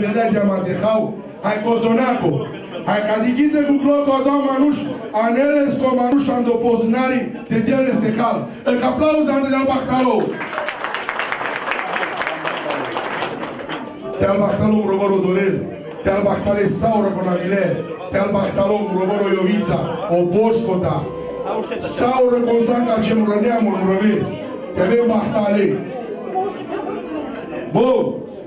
παιδιά διαμαντεχάου, χάου, αϊ κοζονάκο, αϊ κατοικείται κουκλό κοντά μανούς, ανέλες κομμανούς αν το ποζνάρι, την τέλες τη χάλ. Εκ de την αλπαχταρό. Te albahtalou Groboro Dorel, te albahtalei Saura Conamile, te albahtalou Groboro Iovița, o Boșcota, Saura Consanca ce murăneamul murăvin, te avem bahtalei. Bun!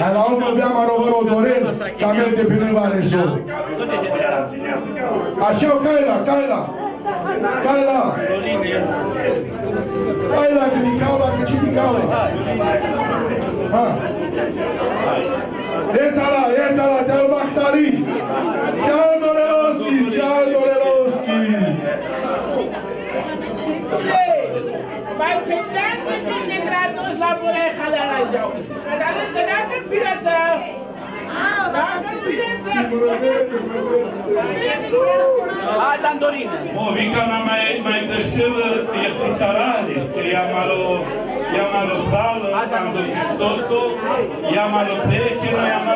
Dar la urmă abbiamo a Rovero Dorel, ca mente pe noi Valenso. Așa, Caila, Caila, Caila. Caila, că din caula, că ce din caula. Ha. Eta la, eta la, te-al Bahtari. Seal বাবুরে খালে আড়াই যাও তাহলে সেটা এখন ফিরে যাও Movica mea mai, mai dășilă e Cisararis, că i-am alo, i-am alo Pală, am do Cristosul, i-am alo Pechino, i-am.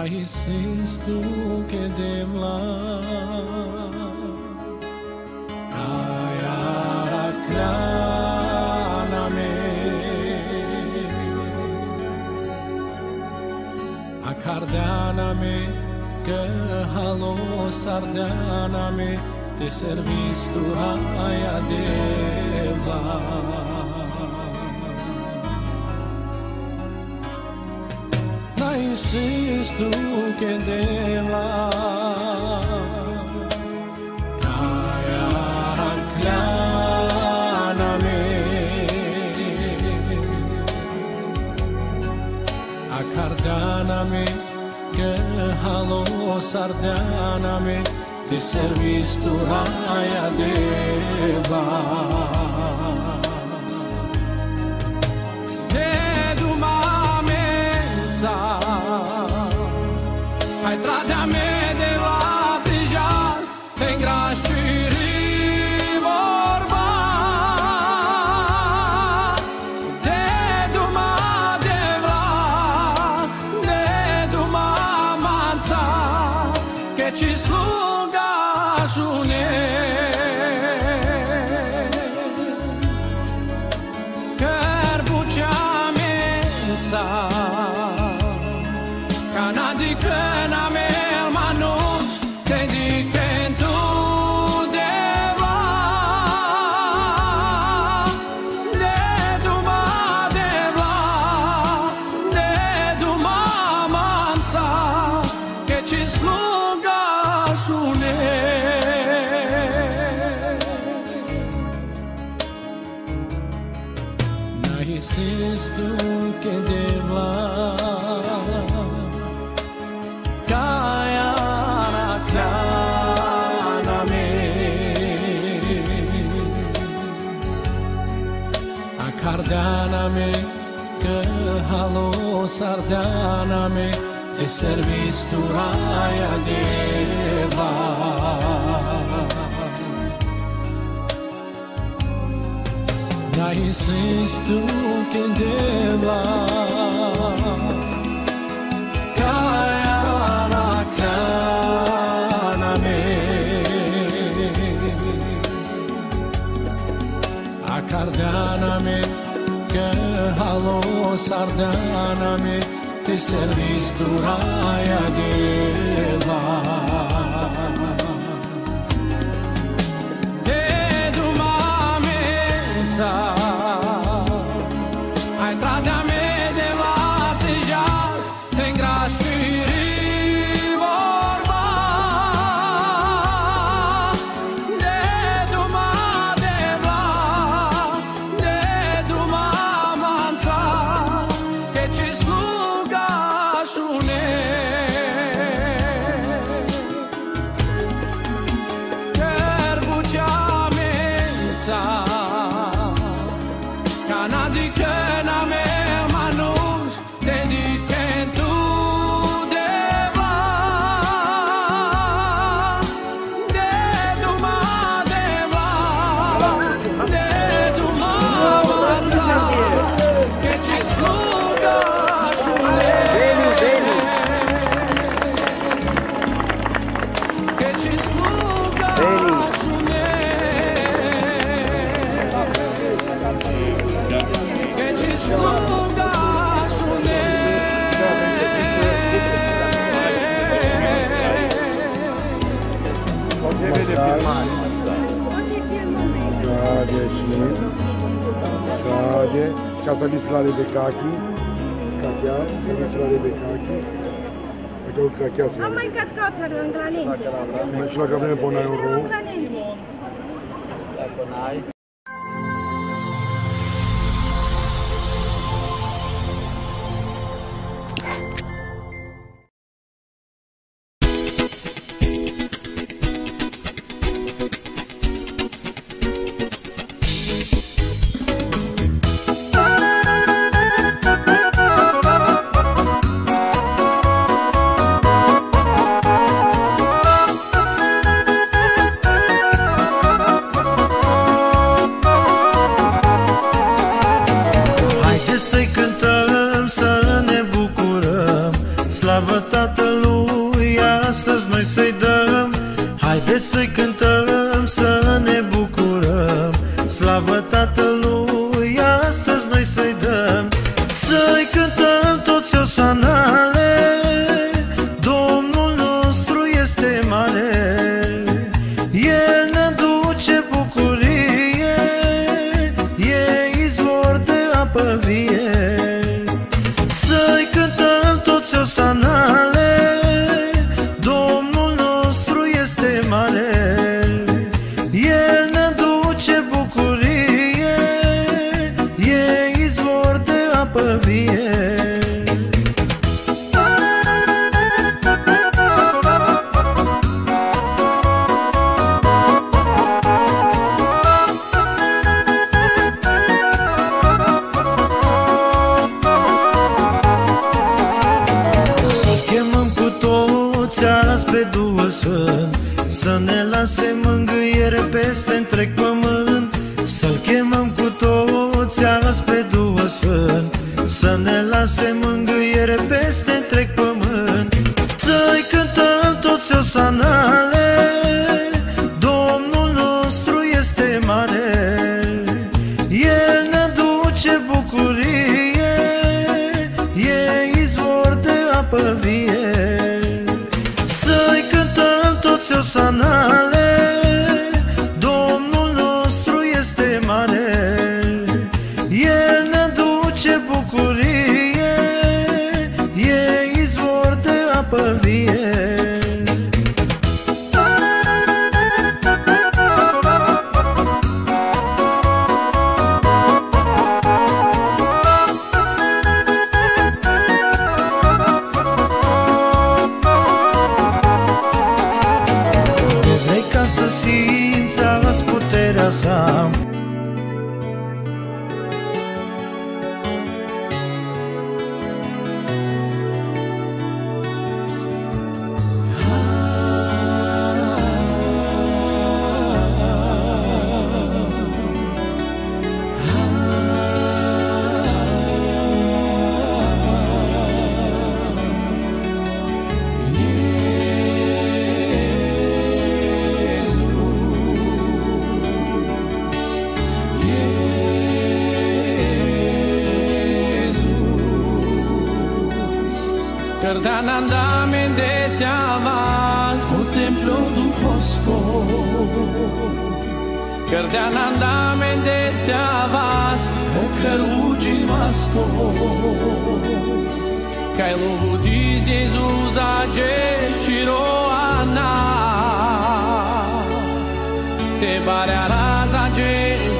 Naisistu que demla Kaya kraname Acardáname, que halo sardáname, te servis tu raia dela. dices tú que deba Acardaname, que jalo sardaname, te serviste tu raya deba. Vai tratea mea de la Tijas În grașcirii vorba De duma de vla De duma manța que te sluga șune Cărbucea mența Acardáname que halo sardáname e servis tu raia deva Na insisto que dela caia na Acardáname que კჰალო სარდანამე სერვის დურაიაგელა დედუმამესა Casa di Slave Beccachi. Uite, uite, cachia se Am mai călcat lângă la lente. Mai și la cabine pune un Lângă rouă. la sana verdad andamente te abajo templo duhovsko Cărdea în andamen de teavas, o cărugi masco. Cai luvu diz Jesus a gestiroana, te barearás a Jesus.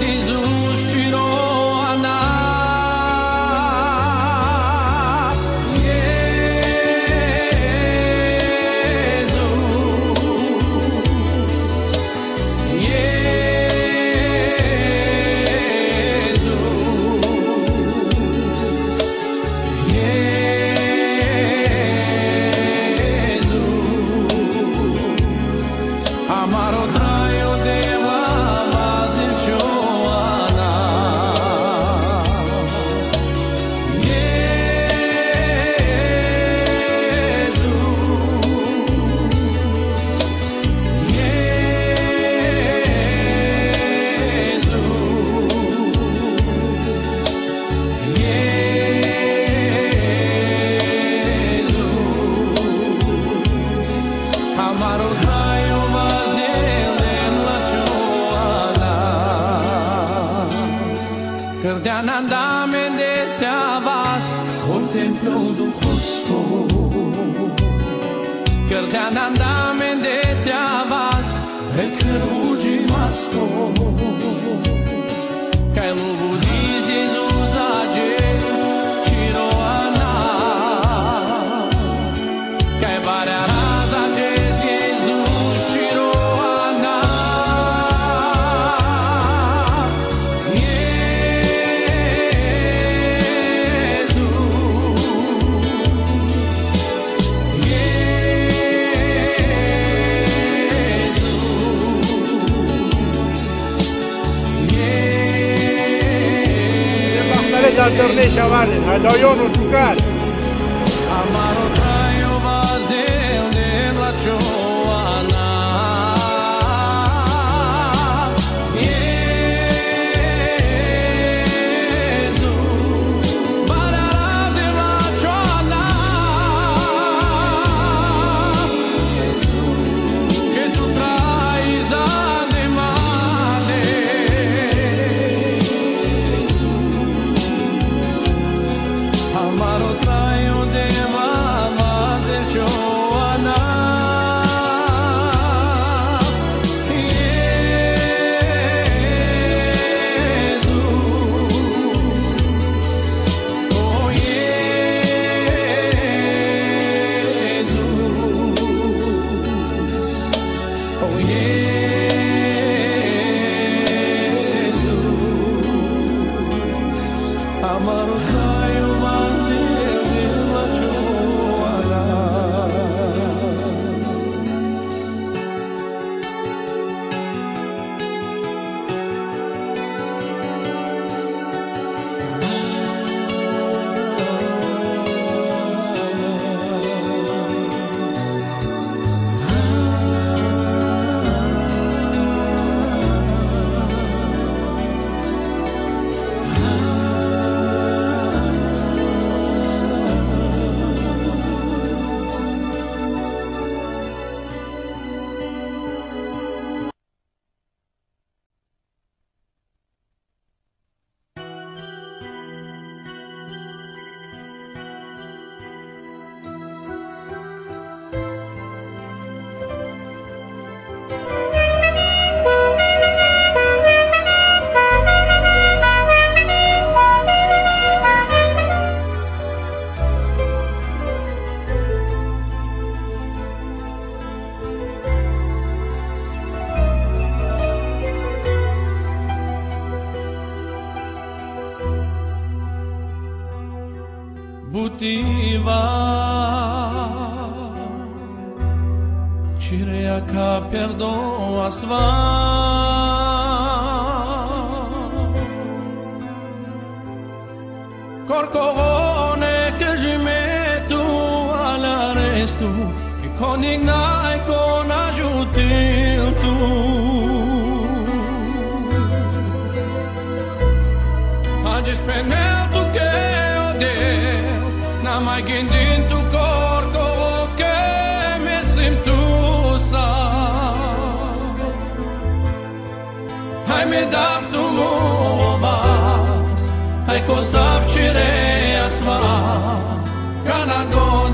Интернет Аварин, а даем ускать. All'arresto E con ignai con Antes penel tu que odel Na mai tu corco que me simtu sa Hai me dav tu movas Hai cosav cirea sva Cana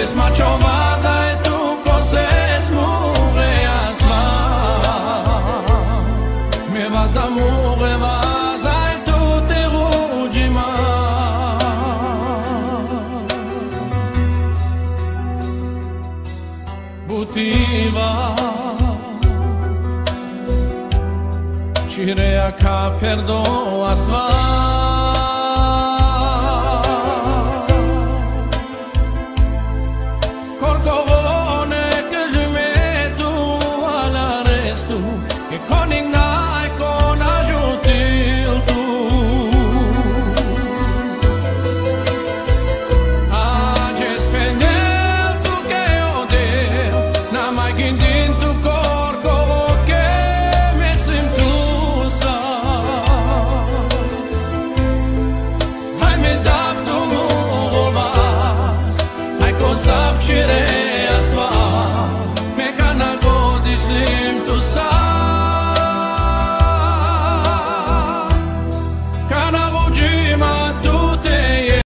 Desmacho vaza e tu coses more asva Me vas da more vaza e tu te rugima Butiva. Cirea ca perdoa sva Iconic na icona